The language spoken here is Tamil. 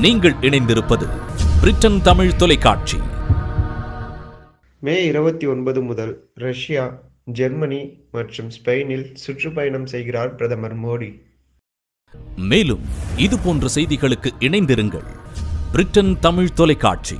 நீங்கள் இணைந்திருப்பது பிரிட்டன் தமிழ் தொலைக்காட்சி. மே இருபத்தி ஒன்பது முதல் ரஷ்யா ஜெர்மனி மற்றும் ஸ்பெயினில் சுற்றுப்பயணம் செய்கிறார் பிரதமர் மோடி. மேலும் இது போன்ற செய்திகளுக்கு இணைந்திருங்கள் பிரிட்டன் தமிழ் தொலைக்காட்சி.